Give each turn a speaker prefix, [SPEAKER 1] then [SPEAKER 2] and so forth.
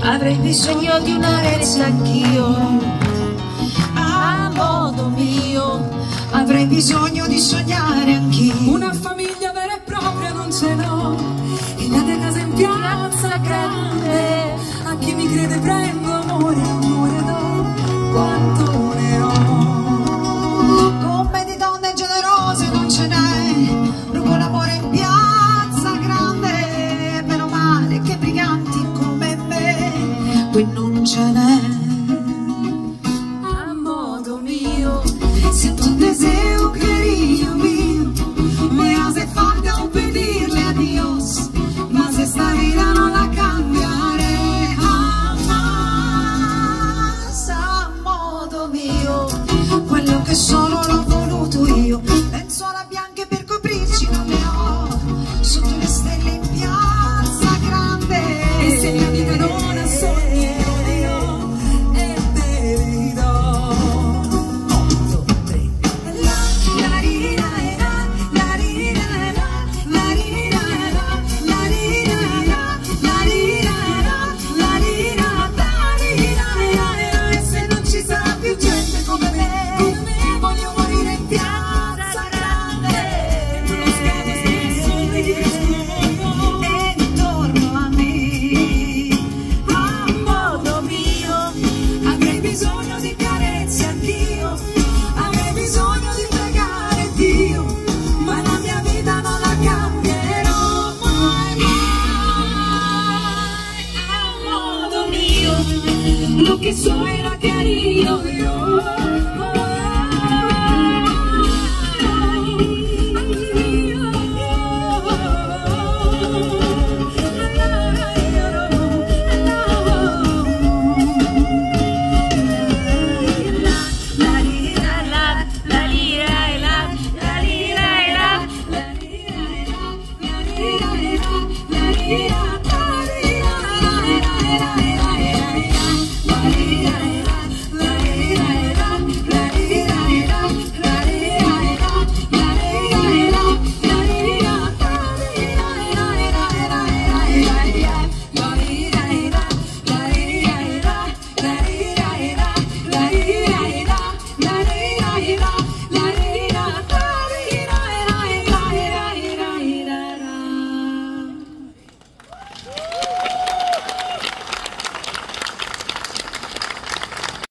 [SPEAKER 1] avrei bisogno di una resa anch'io. A modo mio avrei bisogno di sognare anch'io.
[SPEAKER 2] Una famiglia vera e propria non ce l'ho e la mia casa in piazza grande. A chi mi crede prendo amore amore do. Quanto
[SPEAKER 1] 괜찮아.
[SPEAKER 2] lo
[SPEAKER 1] que soy, lo que haría yo.